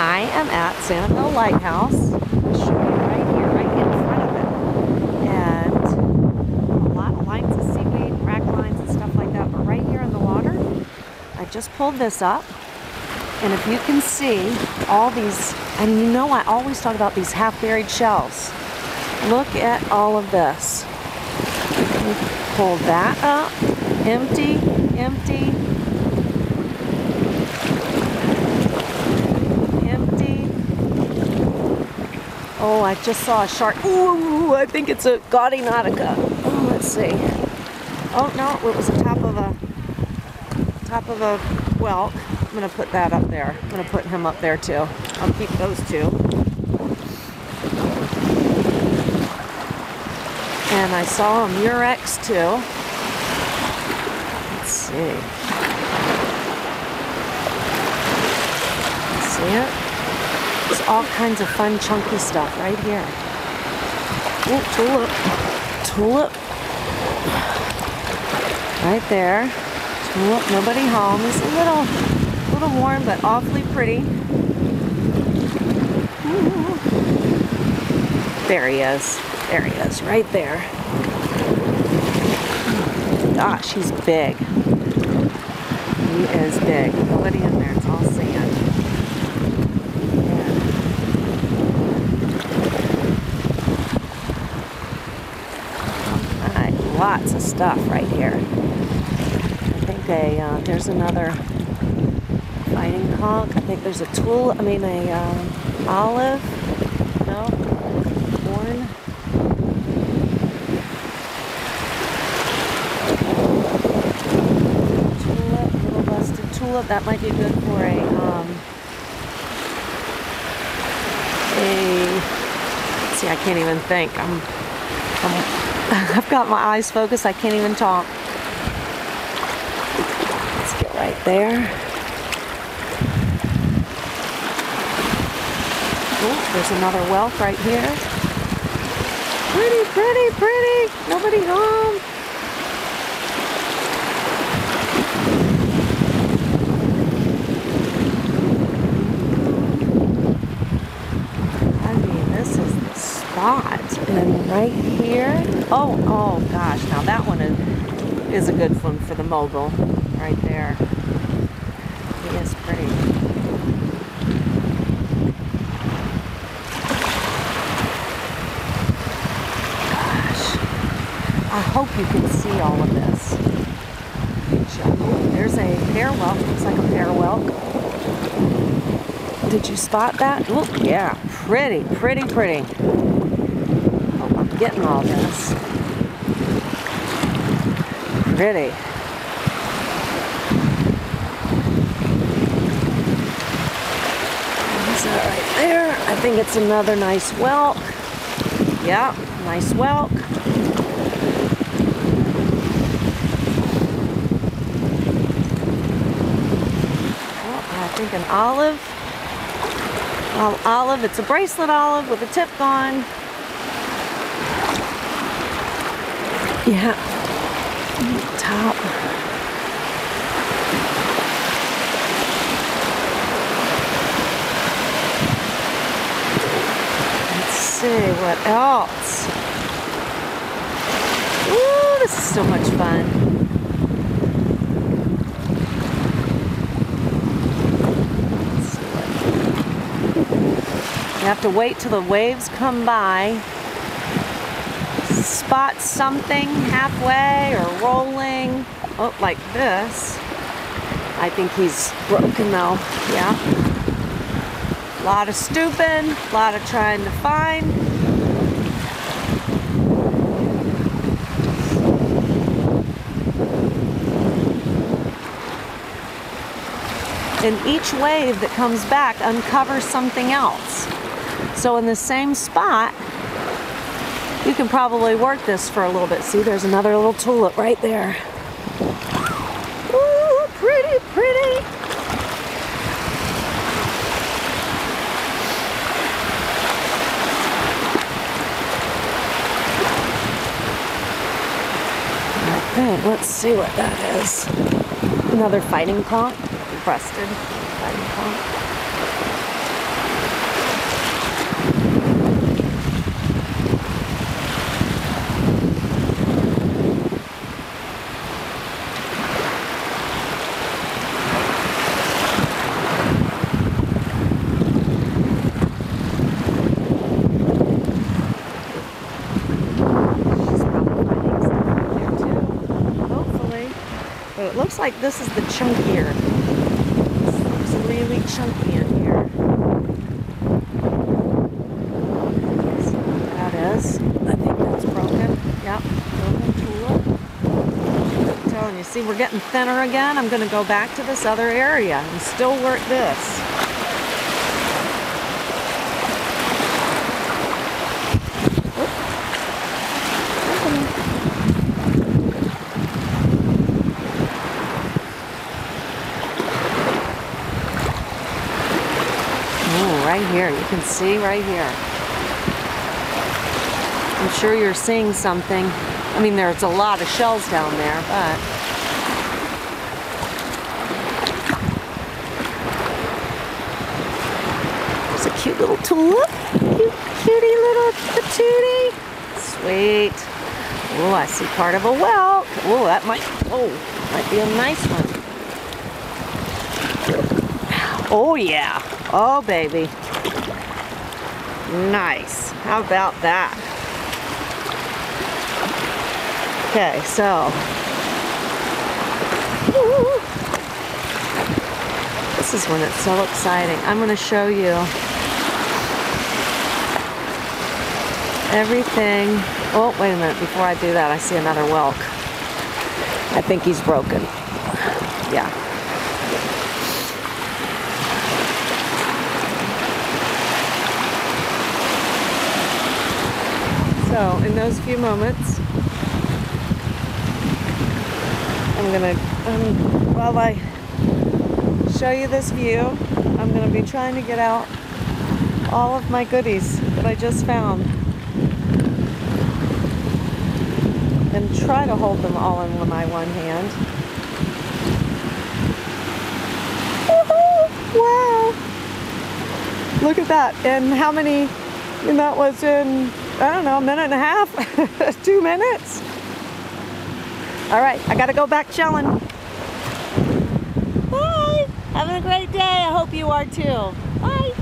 I am at Sanibel Lighthouse. I'll show you right here, right in front of it. And a lot of lines of seaweed, rack lines and stuff like that. But right here in the water, I just pulled this up. And if you can see all these, and you know I always talk about these half-buried shells. Look at all of this. Pull that up, empty, empty, Oh, I just saw a shark. Ooh, I think it's a gaudy natica. Oh, let's see. Oh no, it was the top of a top of a whelk. I'm gonna put that up there. I'm gonna put him up there too. I'll keep those two. And I saw a murex too. Let's. See it? There's all kinds of fun, chunky stuff right here. Tulip. Tulip. Right there. Tulip, nobody home. It's a little, little warm, but awfully pretty. There he is. There he is, right there. Ah, Gosh, he's big. He is big. Nobody in there. It's all stuff right here. I think a, uh, there's another fighting conch. I think there's a tool, I mean a um, olive. No, corn. Tulip, little busted tulip. That might be good for a, um, a, see, I can't even think. I'm, I'm I've got my eyes focused. I can't even talk. Let's get right there. Oh, there's another whelk right here. Pretty, pretty, pretty. Nobody home. I mean, this is the spot. And right here, Oh, oh gosh, now that one is, is a good one for the mogul, right there. He is pretty. Gosh, I hope you can see all of this. There's a whelk, looks like a whelk. Did you spot that? Look, yeah, pretty, pretty, pretty getting all this. Pretty. Is that right there? I think it's another nice whelk. Yeah, nice whelk. I think an olive. Well, olive, it's a bracelet olive with a tip gone. Yeah. Top. Let's see what else. Ooh, this is so much fun. You have to wait till the waves come by spot something halfway or rolling, oh, like this. I think he's broken though, yeah. A lot of stooping, a lot of trying to find. And each wave that comes back uncovers something else. So in the same spot, you can probably work this for a little bit. See, there's another little tulip right there. Ooh, pretty, pretty. Okay, let's see what that is. Another fighting conch, breasted fighting conch. Looks like this is the chunkier. It's really chunky in here. So that is. I think that's broken. Yep, broken tulip. I'm telling you, see, we're getting thinner again. I'm going to go back to this other area and still work this. Ooh, right here. You can see right here. I'm sure you're seeing something. I mean, there's a lot of shells down there, but. There's a cute little tulip. Cute, cutie little patootie. Sweet. Oh, I see part of a whelk. Oh, that might, oh, might be a nice one. Oh, yeah. Oh, baby. Nice. How about that? Okay, so. This is when it's so exciting. I'm going to show you everything. Oh, wait a minute. Before I do that, I see another whelk. I think he's broken. Yeah. So, in those few moments, I'm gonna, um, while I show you this view, I'm gonna be trying to get out all of my goodies that I just found and try to hold them all in my one hand. Wow! Look at that. And how many, and that was in I don't know, a minute and a half, two minutes. All right, I gotta go back shelling. Bye. Having a great day. I hope you are too. Bye.